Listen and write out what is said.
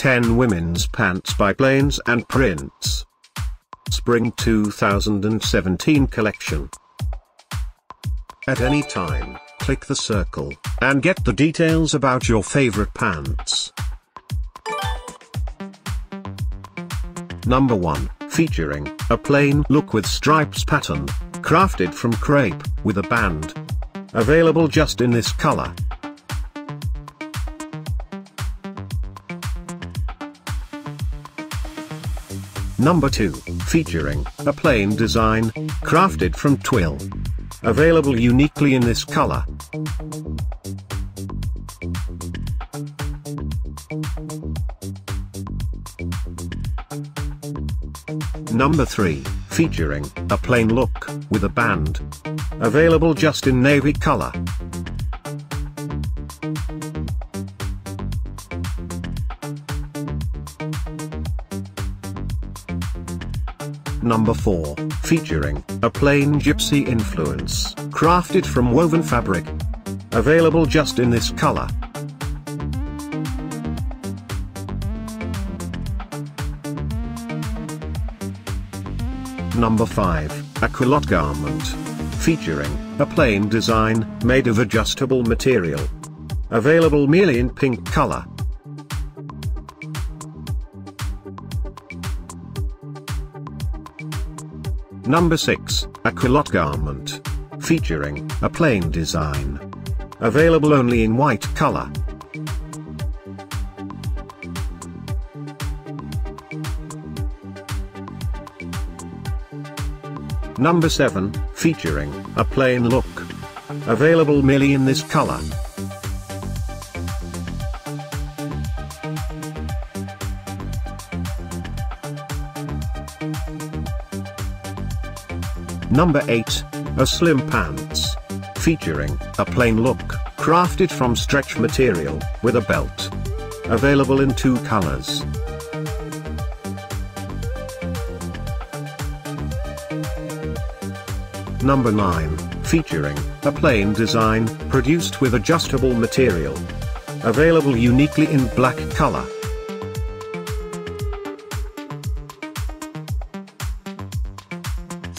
10 Women's Pants by Plains and Prints. Spring 2017 collection. At any time, click the circle, and get the details about your favorite pants. Number 1, featuring a plain look with stripes pattern, crafted from crepe, with a band. Available just in this color. Number 2, featuring a plain design, crafted from twill. Available uniquely in this color. Number 3, featuring a plain look, with a band. Available just in navy color. Number 4, featuring a plain gypsy influence, crafted from woven fabric. Available just in this color. Number 5, a culotte garment. Featuring a plain design, made of adjustable material. Available merely in pink color. Number 6, a culotte garment. Featuring a plain design. Available only in white color. Number 7, featuring a plain look. Available merely in this color. Number 8, a slim pants. Featuring a plain look, crafted from stretch material, with a belt. Available in two colors. Number 9, featuring a plain design, produced with adjustable material. Available uniquely in black color.